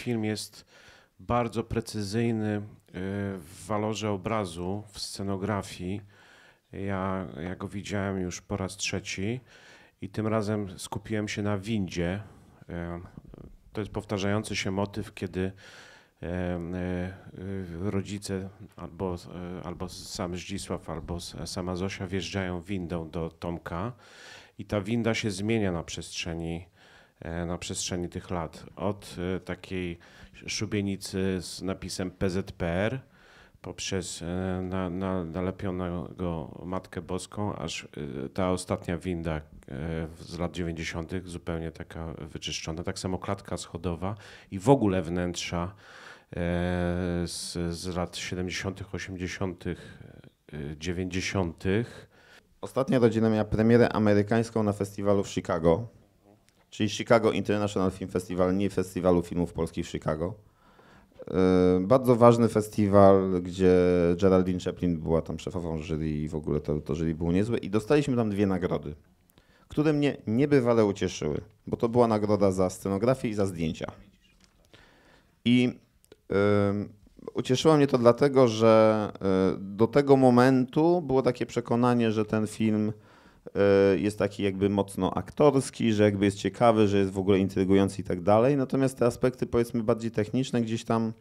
Film jest bardzo precyzyjny y, w walorze obrazu, w scenografii. Ja, ja go widziałem już po raz trzeci i tym razem skupiłem się na windzie. Y, to jest powtarzający się motyw, kiedy e, e, rodzice albo, e, albo sam Zdzisław, albo sama Zosia wjeżdżają windą do Tomka i ta winda się zmienia na przestrzeni, na przestrzeni tych lat. Od takiej szubienicy z napisem PZPR poprzez na, na, nalepionego Matkę Boską, aż ta ostatnia winda z lat 90., zupełnie taka wyczyszczona. Tak samo klatka schodowa i w ogóle wnętrza z, z lat 70., 80., 90. Ostatnia rodzina miała premierę amerykańską na festiwalu w Chicago, czyli Chicago International Film Festival, nie festiwalu filmów polskich w Chicago. Bardzo ważny festiwal, gdzie Geraldine Chaplin była tam szefową jury i w ogóle to, to jury było niezłe i dostaliśmy tam dwie nagrody, które mnie niebywale ucieszyły, bo to była nagroda za scenografię i za zdjęcia. I Ucieszyło mnie to dlatego, że e, do tego momentu było takie przekonanie, że ten film e, jest taki jakby mocno aktorski, że jakby jest ciekawy, że jest w ogóle intrygujący i tak dalej. Natomiast te aspekty powiedzmy bardziej techniczne gdzieś tam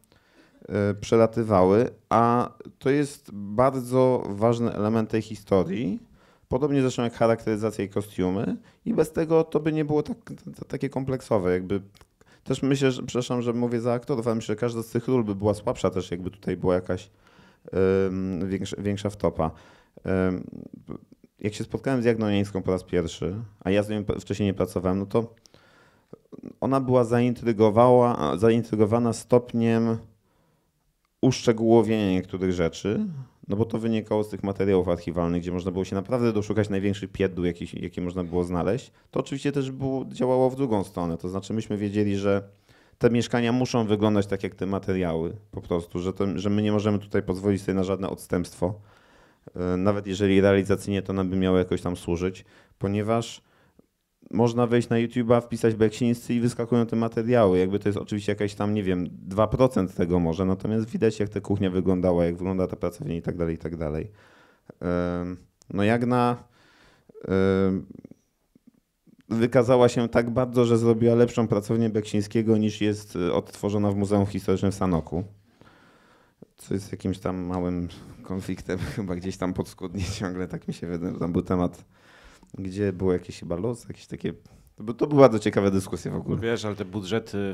e, przelatywały, a to jest bardzo ważny element tej historii. Podobnie zresztą jak charakteryzacja i kostiumy i bez tego to by nie było tak, takie kompleksowe. Jakby też myślę, że, przepraszam, że mówię za aktorów, ale myślę, że każda z tych ról by była słabsza też, jakby tutaj była jakaś większa, większa wtopa. Jak się spotkałem z Jagną Jańską po raz pierwszy, a ja z nią wcześniej nie pracowałem, no to ona była zaintrygowała, zaintrygowana stopniem uszczegółowienia niektórych rzeczy, no bo to wynikało z tych materiałów archiwalnych, gdzie można było się naprawdę doszukać największych pierdół, jakie, jakie można było znaleźć. To oczywiście też było, działało w drugą stronę. To znaczy myśmy wiedzieli, że te mieszkania muszą wyglądać tak jak te materiały po prostu, że, to, że my nie możemy tutaj pozwolić sobie na żadne odstępstwo. E, nawet jeżeli realizacyjnie to nam by miało jakoś tam służyć, ponieważ można wejść na YouTube'a, wpisać Beksińscy i wyskakują te materiały. Jakby to jest oczywiście jakaś tam, nie wiem, 2% tego może, natomiast widać jak ta kuchnia wyglądała, jak wygląda ta pracownia i tak dalej, i tak dalej. No Jagna wykazała się tak bardzo, że zrobiła lepszą pracownię Beksińskiego niż jest e, odtworzona w Muzeum Historycznym w Sanoku. Co jest jakimś tam małym konfliktem, chyba gdzieś tam podskudnie ciągle, tak mi się wydaje. Tam był temat gdzie było jakieś chyba los, jakieś takie... To, to była bardzo ciekawa dyskusja w ogóle. No wiesz, ale te budżety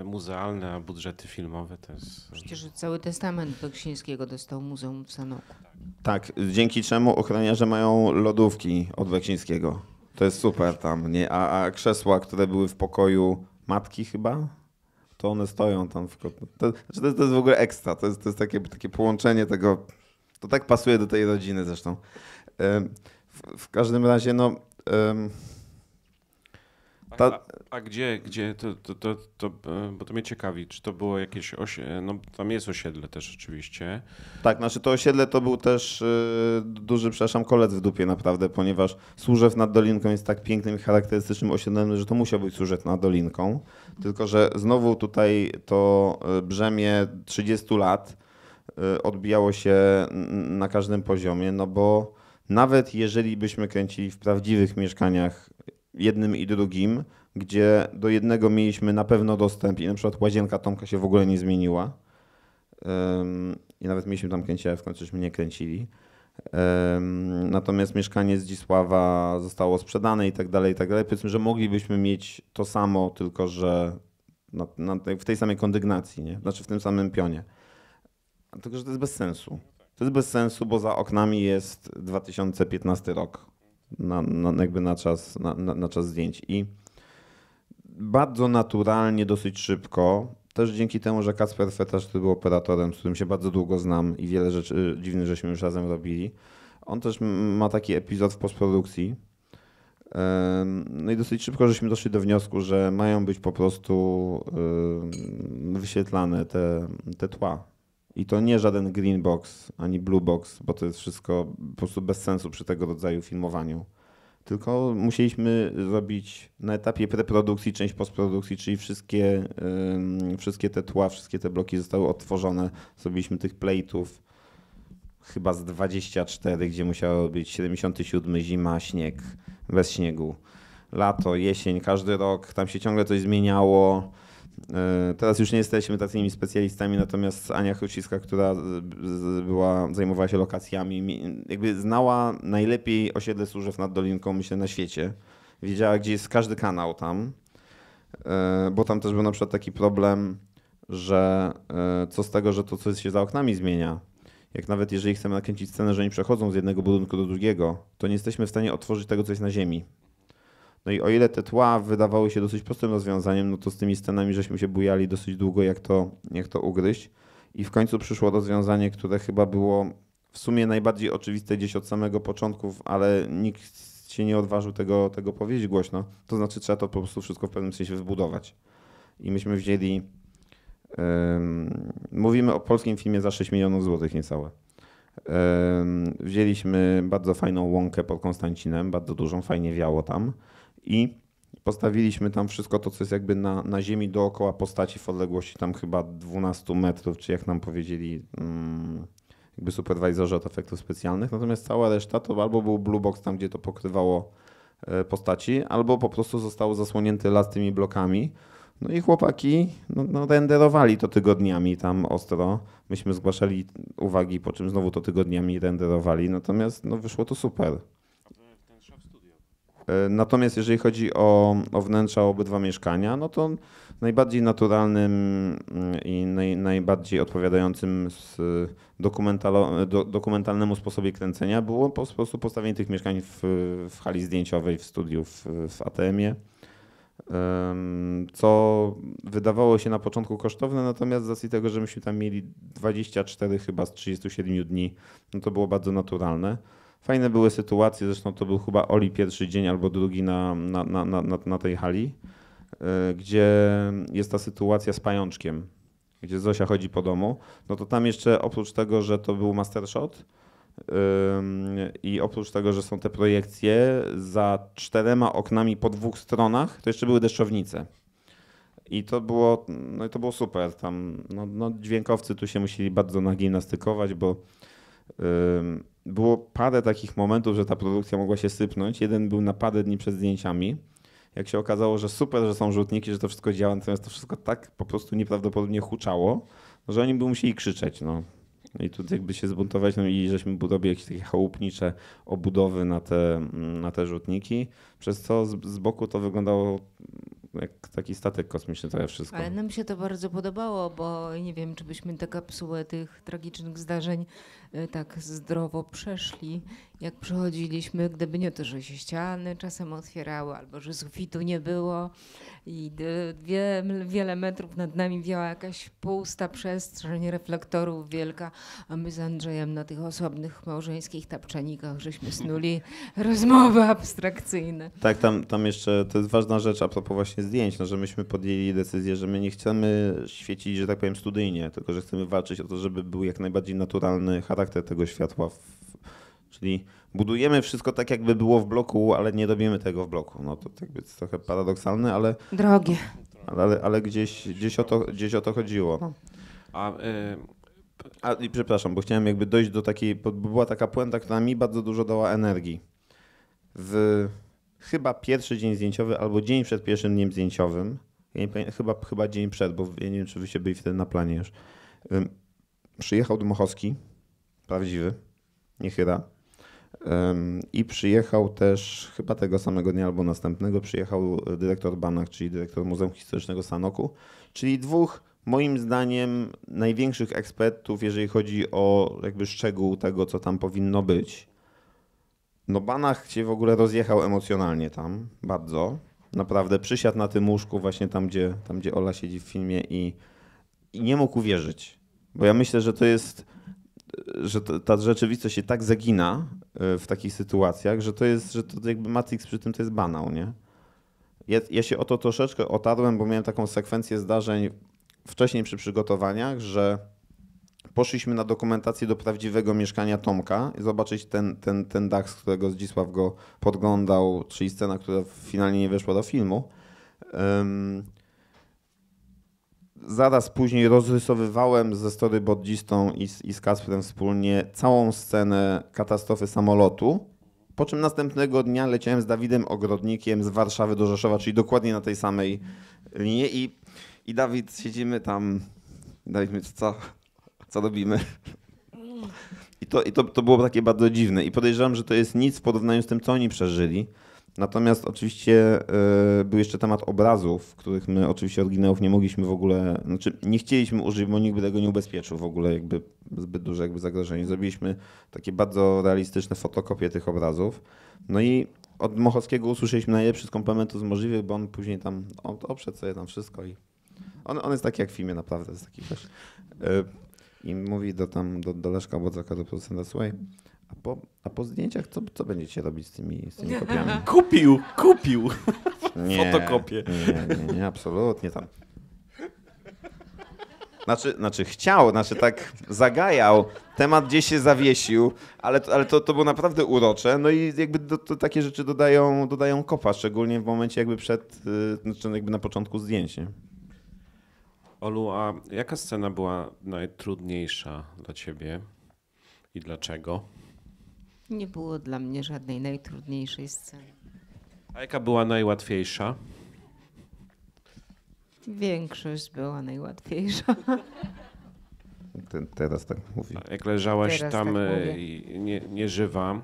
e, muzealne, a budżety filmowe to jest... Przecież cały testament Beksińskiego dostał Muzeum w Sanoku. Tak, dzięki czemu ochroniarze mają lodówki od Beksińskiego. To jest super tam, nie? A, a krzesła, które były w pokoju matki chyba, to one stoją tam w to, znaczy to, jest, to jest w ogóle ekstra. To jest, to jest takie, takie połączenie tego. To tak pasuje do tej rodziny zresztą. W, w każdym razie, no. Um, ta... a, a, gdzie, gdzie to, to, to, to, e, bo to mnie ciekawi, czy to było jakieś osiedle, no tam jest osiedle też oczywiście. Tak, znaczy to osiedle to był też yy, duży, przepraszam, kolec w dupie naprawdę, ponieważ Służew nad Dolinką jest tak pięknym i charakterystycznym osiedlem, że to musiał być Służew nad Dolinką, tylko że znowu tutaj to e, brzemię 30 lat odbijało się na każdym poziomie, no bo nawet jeżeli byśmy kręcili w prawdziwych mieszkaniach jednym i drugim, gdzie do jednego mieliśmy na pewno dostęp i na przykład łazienka Tomka się w ogóle nie zmieniła i nawet mieliśmy tam kręcić, ale w końcuśmy nie kręcili. Natomiast mieszkanie Zdzisława zostało sprzedane i tak dalej, i tak dalej. Powiedzmy, że moglibyśmy mieć to samo, tylko że na, na, w tej samej kondygnacji, nie? znaczy w tym samym pionie. Tylko, że to jest bez sensu. To jest bez sensu, bo za oknami jest 2015 rok, na, na jakby na czas, na, na, czas zdjęć. I bardzo naturalnie, dosyć szybko, też dzięki temu, że Kacper Fetarz, który był operatorem, z którym się bardzo długo znam i wiele rzeczy dziwnych żeśmy już razem robili, on też ma taki epizod w postprodukcji. No i dosyć szybko żeśmy doszli do wniosku, że mają być po prostu wyświetlane te, te tła i to nie żaden green box ani blue box, bo to jest wszystko po prostu bez sensu przy tego rodzaju filmowaniu. tylko musieliśmy zrobić na etapie preprodukcji część postprodukcji, czyli wszystkie, ym, wszystkie te tła, wszystkie te bloki zostały odtworzone. Zrobiliśmy tych plate'ów chyba z 24, gdzie musiało być 77 zima, śnieg, bez śniegu. Lato, jesień, każdy rok, tam się ciągle coś zmieniało. E, Teraz już nie jesteśmy takimi specjalistami, natomiast Ania Chruciska, która była, zajmowała się lokacjami, mi- jakby znała najlepiej osiedle Służew nad Dolinką, myślę, na świecie. Wiedziała, gdzie jest każdy kanał tam, E, bo tam też był na przykład taki problem, że e, co z tego, że to coś się za oknami zmienia. Jak nawet jeżeli chcemy nakręcić scenę, że oni przechodzą z jednego budynku do drugiego, to nie jesteśmy w stanie otworzyć tego, co jest na ziemi. No i o ile te tła wydawały się dosyć prostym rozwiązaniem, no to z tymi scenami żeśmy się bujali dosyć długo, jak to, jak to ugryźć. I w końcu przyszło rozwiązanie, które chyba było w sumie najbardziej oczywiste gdzieś od samego początku, ale nikt się nie odważył tego, tego powiedzieć głośno. To znaczy trzeba to po prostu wszystko w pewnym sensie wbudować. I myśmy wzięli, mówimy o polskim filmie za 6 milionów złotych niecałe. Ym, wzięliśmy bardzo fajną łąkę pod Konstancinem, bardzo dużą, fajnie wiało tam i postawiliśmy tam wszystko to, co jest jakby na, na ziemi dookoła postaci w odległości tam chyba 12 metrów, czy jak nam powiedzieli mm, jakby superwajzorzy od efektów specjalnych. Natomiast cała reszta to albo był blue box tam, gdzie to pokrywało e, postaci, albo po prostu zostało zasłonięte las tymi blokami. No i chłopaki no, no, renderowali to tygodniami tam ostro. Myśmy zgłaszali uwagi, po czym znowu to tygodniami renderowali. Natomiast no, wyszło to super. E, Natomiast jeżeli chodzi o, o wnętrza obydwa mieszkania, no to najbardziej naturalnym mm, i naj, najbardziej odpowiadającym do, dokumentalnemu sposobie kręcenia było po prostu postawienie tych mieszkań w, w hali zdjęciowej, w studiu w, w ATM-ie. Co wydawało się na początku kosztowne, natomiast z racji tego, że myśmy tam mieli 24 chyba z 37 dni, no to było bardzo naturalne. Fajne były sytuacje, zresztą to był chyba Oli pierwszy dzień albo drugi na, na, na, na, na- tej hali, y, gdzie jest ta sytuacja z pajączkiem, gdzie Zosia chodzi po domu. No to tam jeszcze oprócz tego, że to był master shot ym, i oprócz tego, że są te projekcje za czterema oknami po dwóch stronach, to jeszcze były deszczownice. I to było, no i to było super. Tam no, no, dźwiękowcy tu się musieli bardzo nagimnastykować, bo ym, było parę takich momentów, że ta produkcja mogła się sypnąć. Jeden był na parę dni przed zdjęciami. Jak się okazało, że super, że są rzutniki, że to wszystko działa, natomiast to wszystko tak po prostu nieprawdopodobnie huczało, że oni by musieli krzyczeć. No. I tu jakby się zbuntować, no i żeśmy robili jakieś takie chałupnicze obudowy na te, na te rzutniki, przez co z, z boku to wyglądało jak taki statek kosmiczny trochę wszystko. Ale nam się to bardzo podobało, bo nie wiem, czy byśmy tę kapsułę tych tragicznych zdarzeń tak zdrowo przeszli, jak przechodziliśmy, gdyby nie to, że się ściany czasem otwierały, albo że sufitu nie było i d- wie, wiele metrów nad nami wiała jakaś pusta przestrzeń reflektorów wielka, a my z Andrzejem na tych osobnych małżeńskich tapczanikach żeśmy snuli rozmowy abstrakcyjne. Tak, tam, tam jeszcze to jest ważna rzecz a propos właśnie zdjęć, no, że myśmy podjęli decyzję, że my nie chcemy świecić, że tak powiem, studyjnie, tylko że chcemy walczyć o to, żeby był jak najbardziej naturalny charakter tego światła. W, czyli budujemy wszystko tak, jakby było w bloku, ale nie robimy tego w bloku. No to jakby jest trochę paradoksalne, ale, Drogie. ale, ale gdzieś, gdzieś, o to, gdzieś o to chodziło. No. A y, A i przepraszam, bo chciałem jakby dojść do takiej, bo była taka puenta, która mi bardzo dużo dała energii. W chyba pierwszy dzień zdjęciowy albo dzień przed pierwszym dniem zdjęciowym, ja chyba, chyba dzień przed, bo ja nie wiem, czy wyście byli wtedy na planie już, przyjechał Dmochowski, prawdziwy, nie chyra. Ym, I przyjechał też, chyba tego samego dnia albo następnego, przyjechał dyrektor Banach, czyli dyrektor Muzeum Historycznego Sanoku, czyli dwóch moim zdaniem największych ekspertów, jeżeli chodzi o jakby szczegół tego, co tam powinno być. No Banach się w ogóle rozjechał emocjonalnie tam, bardzo. Naprawdę przysiadł na tym łóżku właśnie tam, gdzie, tam, gdzie Ola siedzi w filmie i, i nie mógł uwierzyć. Bo ja myślę, że to jest, że ta rzeczywistość się tak zagina y, w takich sytuacjach, że to jest, że to jakby Matrix przy tym to jest banał, nie? Ja, ja się o to troszeczkę otarłem, bo miałem taką sekwencję zdarzeń wcześniej przy przygotowaniach, że poszliśmy na dokumentację do prawdziwego mieszkania Tomka i zobaczyć ten, ten, ten dach, z którego Zdzisław go podglądał, czyli scena, która finalnie nie weszła do filmu. Um, zaraz później rozrysowywałem ze storyboardzistą i z, i z Kasprem wspólnie całą scenę katastrofy samolotu, po czym następnego dnia leciałem z Dawidem Ogrodnikiem z Warszawy do Rzeszowa, czyli dokładnie na tej samej linii i, i Dawid, siedzimy tam, Dawid co, co robimy? I, to, i to, to było takie bardzo dziwne i podejrzewam, że to jest nic w porównaniu z tym, co oni przeżyli. Natomiast oczywiście y, był jeszcze temat obrazów, których my oczywiście oryginałów nie mogliśmy w ogóle, znaczy nie chcieliśmy użyć, bo nikt by tego nie ubezpieczył w ogóle, jakby zbyt duże jakby zagrożenie. Zrobiliśmy takie bardzo realistyczne fotokopie tych obrazów. No i od Mochowskiego usłyszeliśmy najlepszy z komplementów możliwych, bo on później tam oprzedł sobie tam wszystko i on, on jest taki jak w filmie naprawdę, jest taki też. Y, I mówi do tam, do, do Leszka Bodzaka, do producenta, słuchaj, a po, a po zdjęciach co, co będziecie robić z tymi, z tymi kopiami? Kupił, kupił Nie, fotokopię. Nie, nie, nie, absolutnie tam. Znaczy, znaczy chciał, znaczy tak zagajał, temat gdzieś się zawiesił, ale, to- ale to, to było naprawdę urocze. No i jakby do, to takie rzeczy dodają, dodają kopa, szczególnie w momencie jakby przed, y, znaczy jakby na początku zdjęć. Nie? Olu, a jaka scena była najtrudniejsza dla ciebie i dlaczego? Nie było dla mnie żadnej najtrudniejszej sceny. A jaka była najłatwiejsza? Większość była najłatwiejsza. Ten, teraz tak mówi. Jak leżałaś Teraz tam tak e, i nie, nieżywa,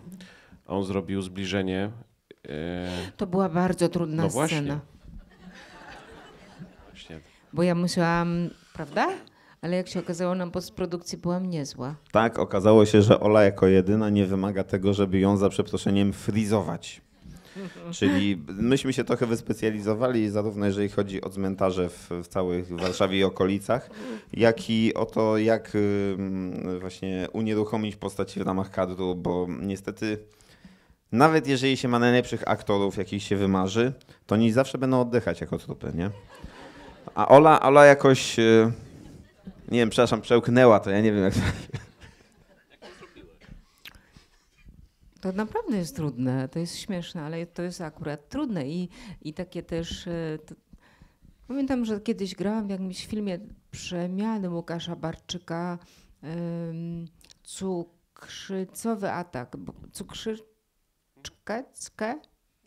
a on zrobił zbliżenie. e, To była bardzo trudna No scena. Właśnie. Bo ja musiałam, prawda? Ale jak się okazało, na postprodukcji byłam niezła. Tak, okazało się, że Ola jako jedyna nie wymaga tego, żeby ją za przeproszeniem frizować. Czyli myśmy się trochę wyspecjalizowali, zarówno jeżeli chodzi o cmentarze w, w Warszawie i okolicach, jak i o to, jak ym, właśnie unieruchomić postaci w ramach kadru, bo niestety nawet jeżeli się ma najlepszych aktorów, jakich się wymarzy, to oni zawsze będą oddychać jako trupy, nie? A Ola, Ola jakoś, y, nie wiem, przepraszam, przełknęła to, ja nie wiem jak to To naprawdę jest trudne, to jest śmieszne, ale to jest akurat trudne i, i takie też. e, To, pamiętam, że kiedyś grałam w jakimś filmie przemiany Łukasza Barczyka um, Cukrzycowy atak. Cukrzyczkę?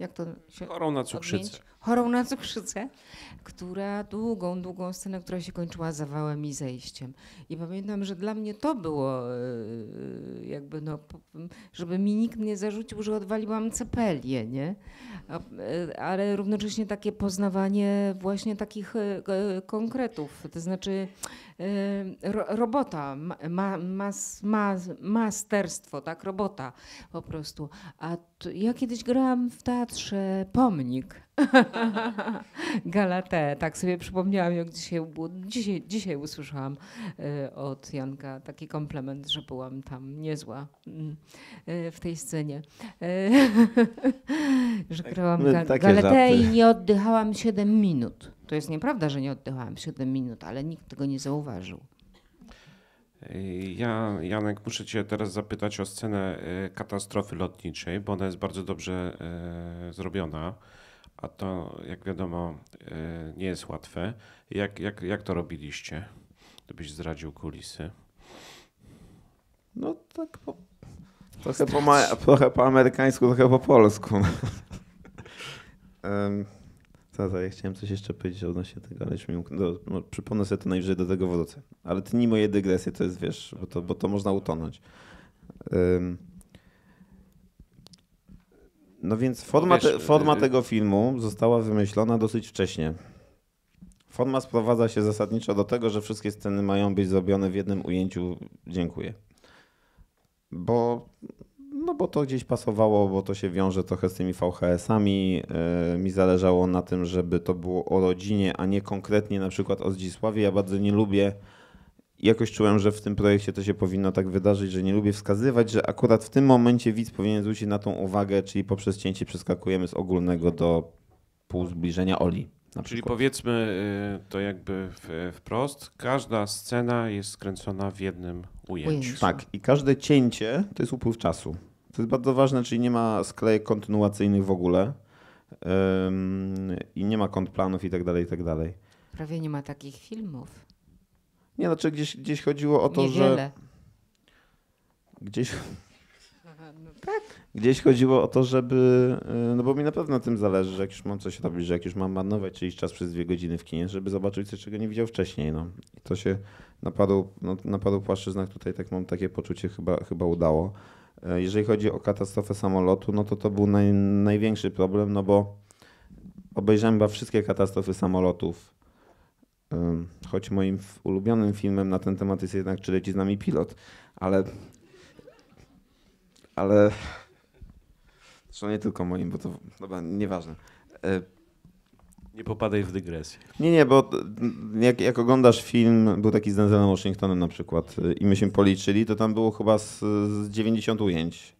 Jak to się Chorą na cukrzycę. odmienić? Chorą na cukrzycę, która długą, długą scenę, która się kończyła zawałem i zejściem. I pamiętam, że dla mnie to było e, jakby no, żeby mi nikt nie zarzucił, że odwaliłam cepelię, nie? E, Ale równocześnie takie poznawanie właśnie takich e, konkretów, to znaczy ro, robota, ma, ma, mas, mas, masterstwo, tak, robota po prostu. A ja kiedyś grałam w teatrze Pomnik. Galatę, tak sobie przypomniałam, jak dzisiaj, było- dzisiaj, dzisiaj usłyszałam e, od Janka taki komplement, że byłam tam niezła mm, e, w tej scenie. E, że grałam no, ga, takie galetę żarty. i nie oddychałam 7 minut. To jest nieprawda, że nie oddychałam 7 minut, ale nikt tego nie zauważył. Ja, Janek, muszę Cię teraz zapytać o scenę e, katastrofy lotniczej, bo ona jest bardzo dobrze e, zrobiona, a to, jak wiadomo, e, nie jest łatwe. Jak, jak, jak to robiliście? Gdybyś zdradził kulisy. No tak po, trochę, po trochę po amerykańsku, trochę po polsku. um, co, co, ja chciałem coś jeszcze powiedzieć odnośnie tego, ale już mi do, no, przypomnę sobie to najwyżej do tego wrócę. Ale tnij moje dygresje, to jest, wiesz, bo to, bo to można utonąć. Em, no więc forma, te, forma y- tego filmu została wymyślona dosyć wcześnie. Forma sprowadza się zasadniczo do tego, że wszystkie sceny mają być zrobione w jednym ujęciu. Dziękuję. Bo, no bo to gdzieś pasowało, bo to się wiąże trochę z tymi VHS-ami. Yy, mi zależało na tym, żeby to było o rodzinie, a nie konkretnie na przykład o Zdzisławie. Ja bardzo nie lubię, jakoś czułem, że w tym projekcie to się powinno tak wydarzyć, że nie lubię wskazywać, że akurat w tym momencie widz powinien zwrócić na tą uwagę, czyli poprzez cięcie przeskakujemy z ogólnego do półzbliżenia Oli. Na Czyli przykład. powiedzmy y, to jakby wprost, każda scena jest skręcona w jednym ujęciu. Ujęciu. Tak, i każde cięcie to jest upływ czasu. To jest bardzo ważne, czyli nie ma sklejek kontynuacyjnych w ogóle ym, i nie ma kąt planów i tak dalej, i tak dalej. Prawie nie ma takich filmów. Nie, znaczy gdzieś, gdzieś chodziło o to, że... Niewiele. Gdzieś, No tak. gdzieś chodziło o to, żeby... y, No bo mi na pewno na tym zależy, że jak już mam coś robić, że jak już mam marnować czyjś czas przez dwie godziny w kinie, żeby zobaczyć coś, czego nie widział wcześniej. No. I to się na paru, no, na paru płaszczyznach tutaj tak mam takie poczucie chyba, chyba udało. E, Jeżeli chodzi o katastrofę samolotu, no to to był naj, największy problem, no bo obejrzałem chyba wszystkie katastrofy samolotów. Choć moim ulubionym filmem na ten temat jest jednak Czy leci z nami pilot, ale ale zresztą nie tylko moim, bo to dobra, nieważne. Nie popadaj w dygresję. Nie, nie, bo jak, jak oglądasz film, był taki z Denzelem Washingtonem na przykład y, i myśmy policzyli, to tam było chyba z, z 90 ujęć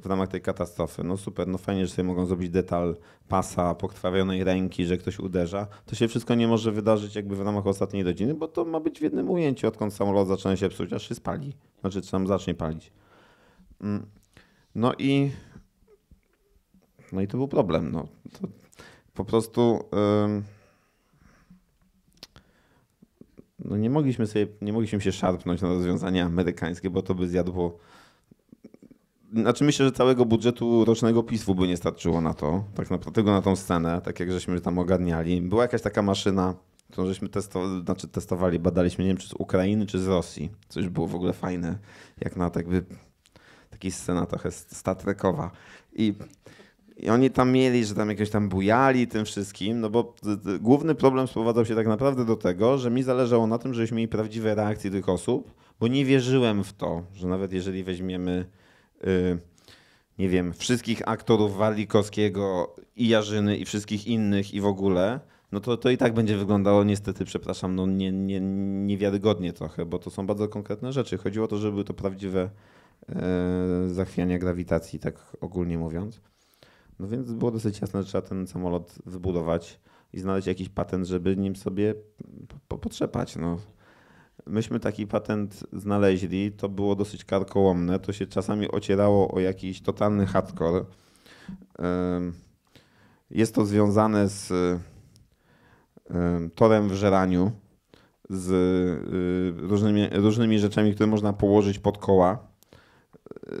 w ramach tej katastrofy. No super, no fajnie, że sobie mogą zrobić detal pasa, pokrwawionej ręki, że ktoś uderza. To się wszystko nie może wydarzyć jakby w ramach ostatniej godziny, bo to ma być w jednym ujęciu, odkąd samolot zaczyna się psuć, aż się spali. Znaczy, sam zacznie palić. Mm. No i no i to był problem. No. To po prostu no nie mogliśmy sobie, nie mogliśmy się szarpnąć na rozwiązania amerykańskie, bo to by zjadło znaczy myślę, że całego budżetu rocznego PISF-u by nie starczyło na to, tak naprawdę na tą scenę, tak jak żeśmy tam ogarniali. Była jakaś taka maszyna, którą żeśmy testo, znaczy testowali, badaliśmy, nie wiem czy z Ukrainy, czy z Rosji, co już było w ogóle fajne, jak na tak by taka scena trochę statrekowa. I, I oni tam mieli, że tam jakoś tam bujali tym wszystkim, no bo główny problem sprowadzał się tak naprawdę do tego, że mi zależało na tym, żebyśmy mieli prawdziwe reakcje tych osób, bo nie wierzyłem w to, że nawet jeżeli weźmiemy y, nie wiem, wszystkich aktorów Warlikowskiego i Jarzyny i wszystkich innych i w ogóle, no to, to i tak będzie wyglądało niestety, przepraszam, no nie, nie, niewiarygodnie trochę, bo to są bardzo konkretne rzeczy. Chodziło o to, żeby to prawdziwe e, zachwiania grawitacji, tak ogólnie mówiąc. No więc było dosyć jasne, że trzeba ten samolot wybudować i znaleźć jakiś patent, żeby nim sobie po- potrzepać. No. Myśmy taki patent znaleźli, to było dosyć karkołomne, to się czasami ocierało o jakiś totalny hardcore. Jest to związane z torem w żeraniu, z y, różnymi, różnymi rzeczami, które można położyć pod koła,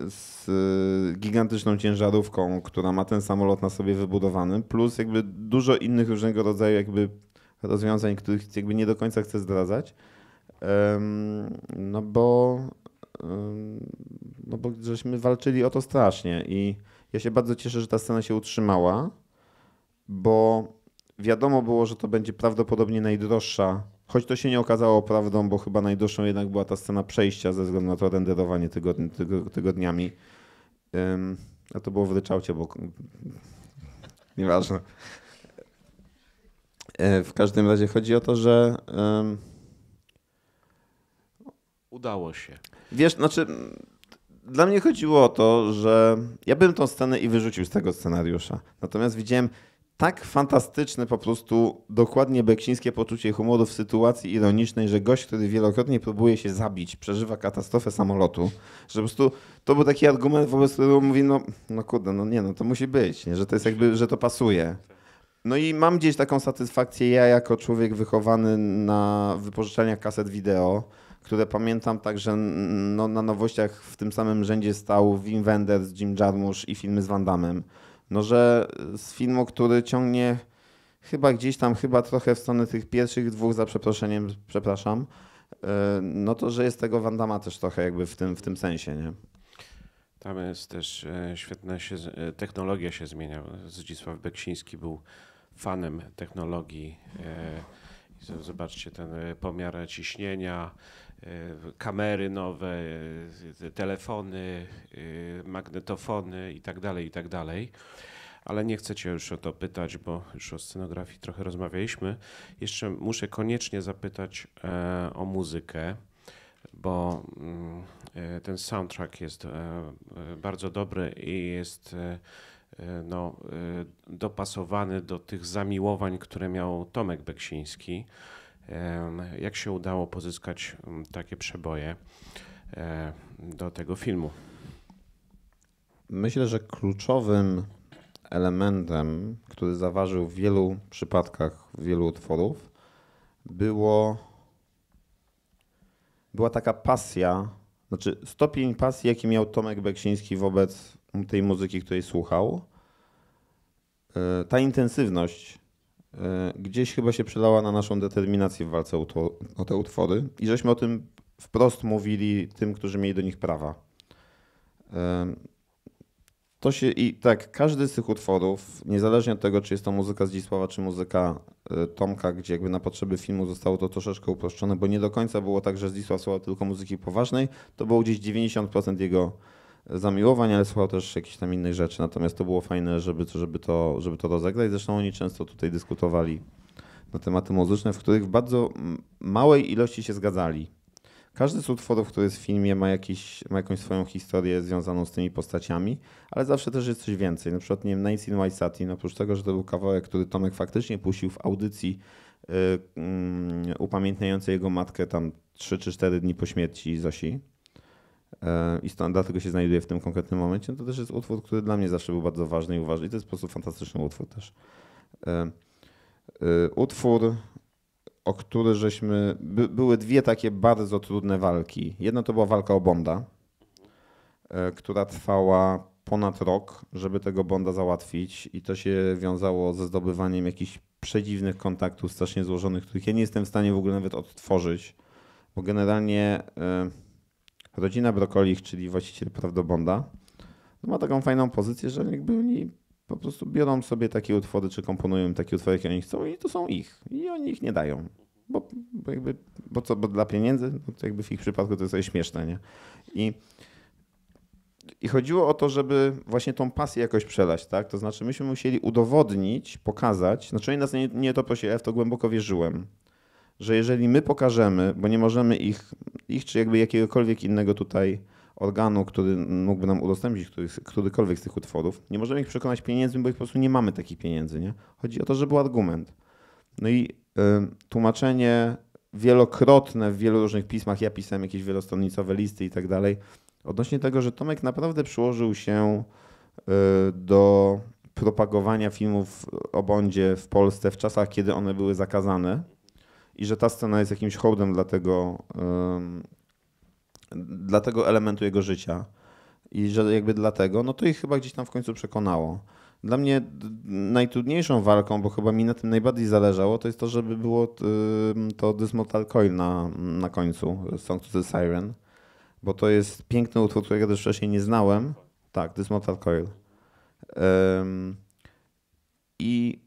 z y, gigantyczną ciężarówką, która ma ten samolot na sobie wybudowany, plus jakby dużo innych różnego rodzaju jakby rozwiązań, których jakby nie do końca chcę zdradzać. No bo, no bo żeśmy walczyli o to strasznie i ja się bardzo cieszę, że ta scena się utrzymała, bo wiadomo było, że to będzie prawdopodobnie najdroższa, choć to się nie okazało prawdą, bo chyba najdroższą jednak była ta scena przejścia ze względu na to renderowanie tygodni, tygo- tygodniami. Em, A to było w ryczałcie, bo nieważne. E, W każdym razie chodzi o to, że em, Udało się. Wiesz, znaczy, dla mnie chodziło o to, że ja bym tą scenę i wyrzucił z tego scenariusza. Natomiast widziałem tak fantastyczne po prostu dokładnie beksińskie poczucie humoru w sytuacji ironicznej, że gość, który wielokrotnie próbuje się zabić, przeżywa katastrofę samolotu, że po prostu to był taki argument, wobec którego mówi, no, no kurde, no nie, no to musi być, nie? że to jest jakby, że to pasuje. No i mam gdzieś taką satysfakcję ja jako człowiek wychowany na wypożyczeniach kaset wideo, które pamiętam także no, na nowościach w tym samym rzędzie stał Wim Wenders, Jim Jarmusch i filmy z Van Damme. No, że z filmu, który ciągnie chyba gdzieś tam, chyba trochę w stronę tych pierwszych dwóch, za przeproszeniem, przepraszam, e, no to, że jest tego Van Damme też trochę jakby w tym, w tym sensie, nie? Tam jest też e, świetna się, e, technologia się zmienia. Zdzisław Beksiński był fanem technologii. Zobaczcie ten pomiar ciśnienia, kamery nowe, e, telefony, e, magnetofony i tak dalej, i tak. Ale nie chcę cię już o to pytać, bo już o scenografii trochę rozmawialiśmy. Jeszcze muszę koniecznie zapytać e, o muzykę, bo mm, e, ten soundtrack jest e, e, bardzo dobry i jest e, no, dopasowany do tych zamiłowań, które miał Tomek Beksiński. Jak się udało pozyskać takie przeboje do tego filmu? Myślę, że kluczowym elementem, który zaważył w wielu przypadkach, wielu utworów, było, była taka pasja, znaczy stopień pasji, jaki miał Tomek Beksiński wobec tej muzyki, której słuchał. E, ta intensywność gdzieś chyba się przelała na naszą determinację w walce o te utwory i żeśmy o tym wprost mówili tym, którzy mieli do nich prawa. E, to się i tak, każdy z tych utworów, niezależnie od tego, czy jest to muzyka Zdzisława, czy muzyka y, Tomka, gdzie jakby na potrzeby filmu zostało to troszeczkę uproszczone, bo nie do końca było tak, że Zdzisław słuchał tylko muzyki poważnej, to było gdzieś 90% jego zamiłowań, ale słuchał też jakichś tam innych rzeczy. Natomiast to było fajne, żeby, żeby, to, żeby to rozegrać. Zresztą oni często tutaj dyskutowali na tematy muzyczne, w których w bardzo małej ilości się zgadzali. Każdy z utworów, który jest w filmie, ma, jakiś, ma jakąś swoją historię związaną z tymi postaciami, ale zawsze też jest coś więcej. Na przykład, nie wiem, Nights in White Satin, oprócz tego, że to był kawałek, który Tomek faktycznie puścił w audycji yy, upamiętniającej jego matkę tam 3 czy 4 dni po śmierci Zosi, i stąd dlatego się znajduje w tym konkretnym momencie, no to też jest utwór, który dla mnie zawsze był bardzo ważny i uważny. I to jest po prostu fantastyczny utwór też. Y, y, utwór o które żeśmy. By, były dwie takie bardzo trudne walki. Jedna to była walka o Bonda, e, która trwała ponad rok, żeby tego Bonda załatwić, i to się wiązało ze zdobywaniem jakichś przedziwnych kontaktów, strasznie złożonych, których ja nie jestem w stanie w ogóle nawet odtworzyć, bo generalnie y, rodzina Brokolich, czyli właściciel praw do Bonda, no ma taką fajną pozycję, że jakby oni po prostu biorą sobie takie utwory, czy komponują takie utwory, jakie oni chcą i to są ich. I oni ich nie dają. Bo, bo jakby, bo co, bo dla pieniędzy? No to jakby w ich przypadku to jest śmieszne, nie? I, I chodziło o to, żeby właśnie tą pasję jakoś przelać, tak? To znaczy myśmy musieli udowodnić, pokazać, znaczy oni nas nie, nie to prosili, ja w to głęboko wierzyłem, że jeżeli my pokażemy, bo nie możemy ich, ich czy jakby jakiegokolwiek innego tutaj organu, który mógłby nam udostępnić który, którykolwiek z tych utworów. Nie możemy ich przekonać pieniędzmi, bo ich po prostu nie mamy takich pieniędzy. Nie? Chodzi o to, że był argument. No i y, tłumaczenie wielokrotne w wielu różnych pismach, ja pisałem jakieś wielostronnicowe listy i tak dalej, odnośnie tego, że Tomek naprawdę przyłożył się y, do propagowania filmów o Bondzie w Polsce w czasach, kiedy one były zakazane i że ta scena jest jakimś hołdem dla tego, dla tego elementu jego życia i że jakby dlatego, no to ich chyba gdzieś tam w końcu przekonało. Dla mnie najtrudniejszą walką, bo chyba mi na tym najbardziej zależało, to jest to, żeby było to Dismortal Coil na, na końcu, Song to the Siren, bo to jest piękny utwór, którego też wcześniej nie znałem. Tak, Dismortal Coil. Um, I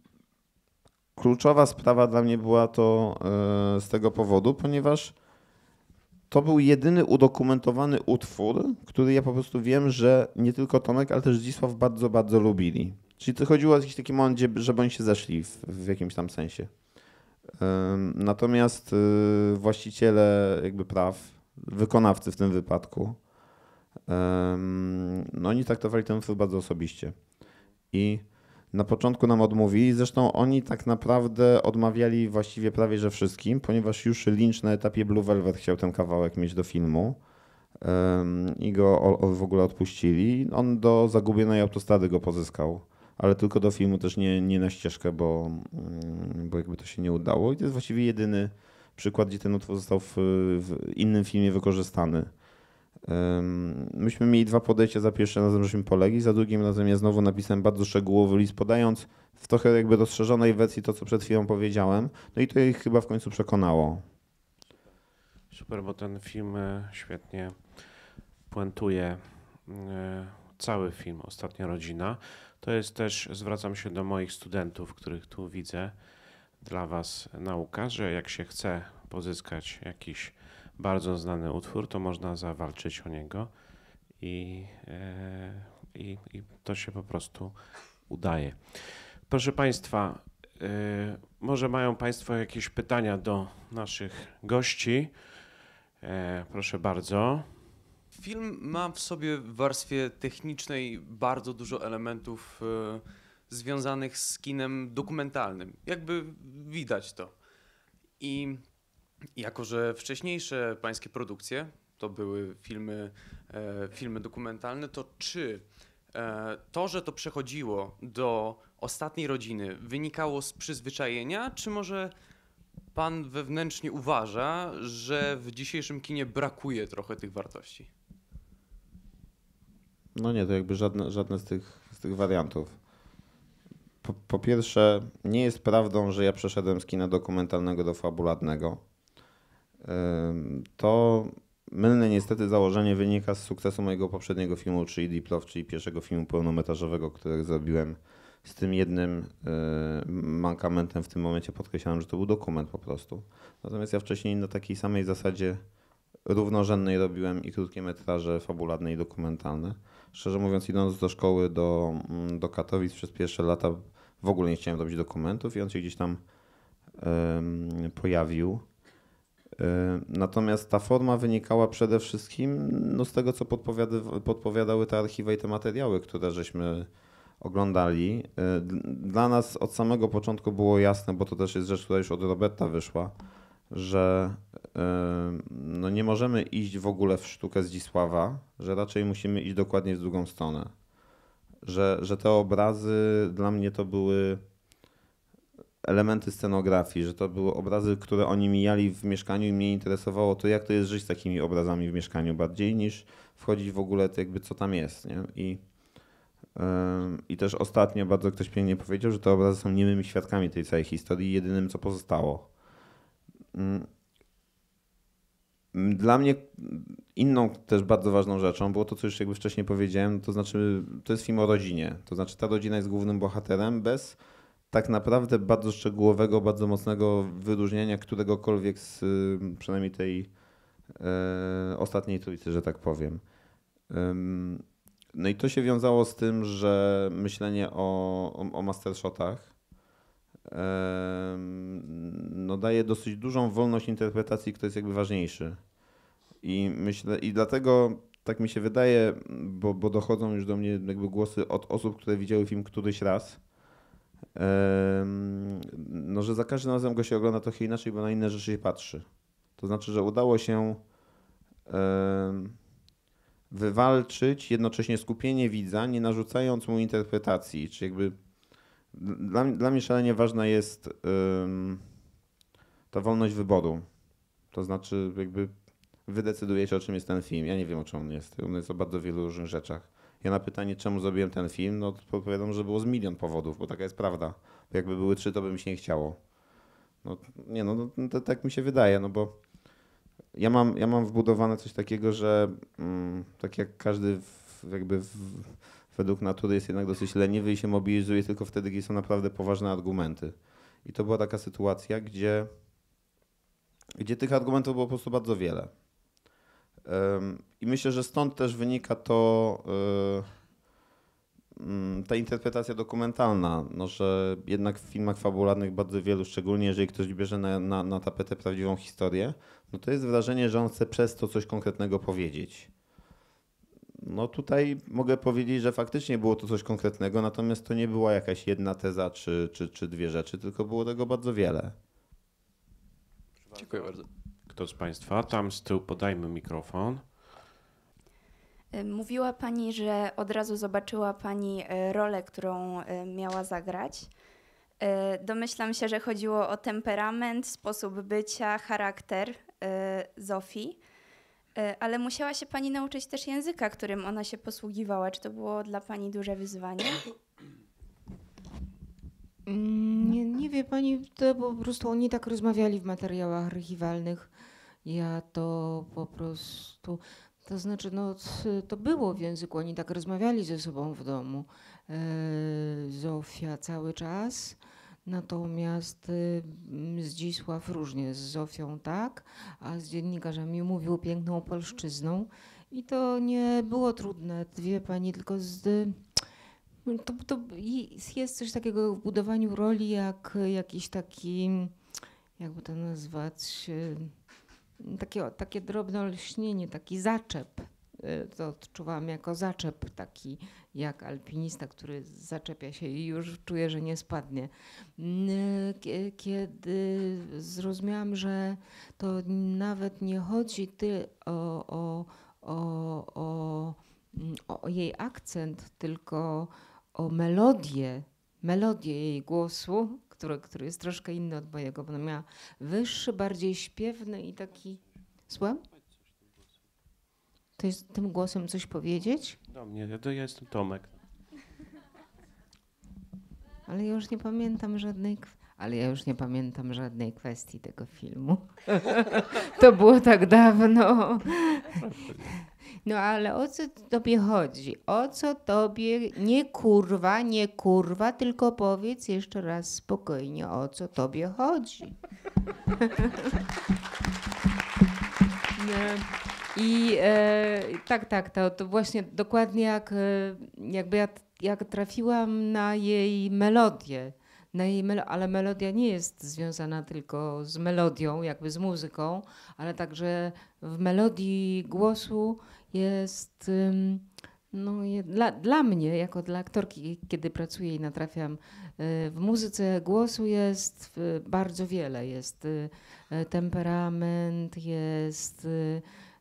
kluczowa sprawa dla mnie była to e, z tego powodu, ponieważ to był jedyny udokumentowany utwór, który ja po prostu wiem, że nie tylko Tomek, ale też Zdzisław bardzo, bardzo lubili. Czyli to chodziło o jakiś taki moment, żeby oni się zeszli w, w jakimś tam sensie. Natomiast y, właściciele jakby praw, wykonawcy w tym wypadku, no oni traktowali ten utwór bardzo osobiście. I na początku nam odmówili. Zresztą oni tak naprawdę odmawiali właściwie prawie że wszystkim, ponieważ już Lynch na etapie Blue Velvet chciał ten kawałek mieć do filmu i go w ogóle odpuścili. On do Zagubionej Autostrady go pozyskał, ale tylko do filmu też nie, nie na ścieżkę, bo, um, bo jakby to się nie udało. I to jest właściwie jedyny przykład, gdzie ten utwór został w, w innym filmie wykorzystany. Myśmy mieli dwa podejścia. Za pierwszym razem żeśmy polegli, za drugim razem ja znowu napisałem bardzo szczegółowy list, podając w trochę jakby rozszerzonej wersji to, co przed chwilą powiedziałem. No i to ich chyba w końcu przekonało. Super, bo ten film e, świetnie puentuje e, cały film Ostatnia Rodzina. To jest też, zwracam się do moich studentów, których tu widzę, dla Was nauka, że jak się chce pozyskać jakiś bardzo znany utwór, to można zawalczyć o niego i, e, i, i to się po prostu udaje. Proszę Państwa, e, może mają Państwo jakieś pytania do naszych gości. E, proszę bardzo. film ma w sobie w warstwie technicznej bardzo dużo elementów związanych z kinem dokumentalnym. Jakby widać to. I jako, że wcześniejsze pańskie produkcje to były filmy, e, filmy dokumentalne, to czy e, to, że to przechodziło do ostatniej rodziny, wynikało z przyzwyczajenia, czy może pan wewnętrznie uważa, że w dzisiejszym kinie brakuje trochę tych wartości? No nie, to jakby żadne, żadne z, tych, z tych wariantów. Po, po pierwsze, nie jest prawdą, że ja przeszedłem z kina dokumentalnego do fabularnego. To mylne niestety założenie wynika z sukcesu mojego poprzedniego filmu, czyli Deep Love, czyli pierwszego filmu pełnometrażowego, który zrobiłem z tym jednym mankamentem w tym momencie podkreślałem, że to był dokument po prostu. Natomiast ja wcześniej na takiej samej zasadzie równorzędnej robiłem i krótkie metraże fabularne i dokumentalne. Szczerze mówiąc, idąc do szkoły do, mm, do Katowic przez pierwsze lata w ogóle nie chciałem robić dokumentów i on się gdzieś tam em, pojawił. Em, Natomiast ta forma wynikała przede wszystkim no, z tego, co podpowiadały te archiwa i te materiały, które żeśmy oglądali. D- Dla nas od samego początku było jasne, bo to też jest rzecz, która już od Roberta wyszła, że e, no nie możemy iść w ogóle w sztukę Zdzisława, że raczej musimy iść dokładnie w drugą stronę. Że, że te obrazy dla mnie to były elementy scenografii, że to były obrazy, które oni mijali w mieszkaniu i mnie interesowało to, jak to jest żyć z takimi obrazami w mieszkaniu bardziej niż wchodzić w ogóle to jakby co tam jest. Nie? I, ym, I też ostatnio bardzo ktoś pięknie powiedział, że te obrazy są niemymi świadkami tej całej historii jedynym co pozostało. Ym, Dla mnie inną też bardzo ważną rzeczą było to, co już jakby wcześniej powiedziałem, to znaczy to jest film o rodzinie. To znaczy ta rodzina jest głównym bohaterem bez tak naprawdę bardzo szczegółowego, bardzo mocnego wyróżnienia któregokolwiek z przynajmniej tej e, ostatniej trójcy, że tak powiem. No i to się wiązało z tym, że myślenie o, o, o mastershotach no daje dosyć dużą wolność interpretacji, kto jest jakby ważniejszy. I myślę, i dlatego tak mi się wydaje, bo, bo dochodzą już do mnie jakby głosy od osób, które widziały film któryś raz, no że za każdym razem go się ogląda trochę inaczej, bo na inne rzeczy się patrzy. To znaczy, że udało się wywalczyć jednocześnie skupienie widza, nie narzucając mu interpretacji. Czy jakby dla, dla mnie szalenie ważna jest ta wolność wyboru. To znaczy, jakby wy decydujecie, o czym jest ten film. Ja nie wiem, o czym on jest. On jest o bardzo wielu różnych rzeczach. Ja na pytanie, czemu zrobiłem ten film, no odpowiadam, że było z milion powodów, bo taka jest prawda. Jakby były trzy, to by mi się nie chciało. No, nie no, no to tak mi się wydaje, no bo ja mam, ja mam wbudowane coś takiego, że mm, tak jak każdy w, jakby w, według natury jest jednak dosyć leniwy i się mobilizuje tylko wtedy, kiedy są naprawdę poważne argumenty. I to była taka sytuacja, gdzie, gdzie tych argumentów było po prostu bardzo wiele. I myślę, że stąd też wynika to y, mm, ta interpretacja dokumentalna, no, że jednak w filmach fabularnych bardzo wielu, szczególnie jeżeli ktoś bierze na, na, na tapetę prawdziwą historię, no to jest wrażenie, że on chce przez to coś konkretnego powiedzieć. No tutaj mogę powiedzieć, że faktycznie było to coś konkretnego, natomiast to nie była jakaś jedna teza czy, czy, czy dwie rzeczy, tylko było tego bardzo wiele. Dziękuję bardzo. Kto z Państwa? Tam z tyłu podajmy mikrofon. Y, Mówiła Pani, że od razu zobaczyła Pani y, rolę, którą y, miała zagrać. Domyślam się, że chodziło o temperament, sposób bycia, charakter Zofii, ale musiała się Pani nauczyć też języka, którym ona się posługiwała. Czy to było dla Pani duże wyzwanie? Mm, Nie, nie wie pani, to po prostu oni tak rozmawiali w materiałach archiwalnych. Ja to po prostu, to znaczy, no to było w języku, oni tak rozmawiali ze sobą w domu. E, Zofia cały czas, natomiast m, Zdzisław różnie, z Zofią tak, a z dziennikarzami mówił piękną polszczyzną i to nie było trudne, wie pani, tylko z... To, to jest coś takiego w budowaniu roli, jak jakiś taki, jakby to nazwać, e, takie, takie drobne olśnienie, taki zaczep. y, to odczuwam jako zaczep taki, jak alpinista, który zaczepia się i już czuje, że nie spadnie. Mm, kie- Kiedy zrozumiałam, że to nawet nie chodzi ty o, o, o, o, mm, o jej akcent, tylko o melodię, melodię jej głosu, który, który jest troszkę inny od mojego, bo ona miała wyższy, bardziej śpiewny i taki... Słucham? To jest tym głosem coś powiedzieć? Do mnie, to ja jestem Tomek. Ale ja już nie pamiętam żadnej... Ale ja już nie pamiętam żadnej kwestii tego filmu. to było tak dawno. No ale o co tobie chodzi? O co tobie, nie kurwa, nie kurwa, tylko powiedz jeszcze raz spokojnie, o co tobie chodzi. No, I e, tak, tak, to, to właśnie dokładnie jak, e, jakby ja, jak trafiłam na jej melodię, na jej melo- ale melodia nie jest związana tylko z melodią, jakby z muzyką, ale także w melodii głosu jest, ym, no, dla, dla mnie, jako dla aktorki, kiedy pracuję i natrafiam y, w muzyce głosu jest y, bardzo wiele. Jest y, temperament, jest,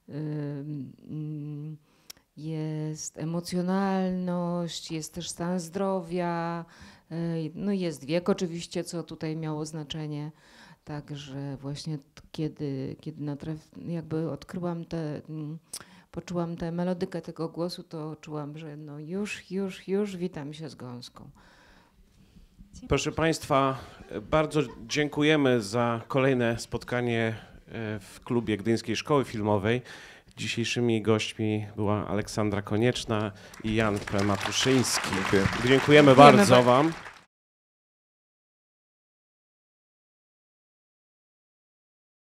ym, jest emocjonalność, jest też stan zdrowia, no jest wiek oczywiście, co tutaj miało znaczenie. Także właśnie kiedy, kiedy natraf, jakby odkryłam te, mm, poczułam tę melodykę tego głosu, to czułam, że no już, już, już witam się z gąską. Proszę Państwa, bardzo dziękujemy za kolejne spotkanie e, w klubie Gdyńskiej Szkoły Filmowej. Dzisiejszymi gośćmi była Aleksandra Konieczna i Jan P. Matuszyński. Dziękuję. Dziękujemy bardzo Wam.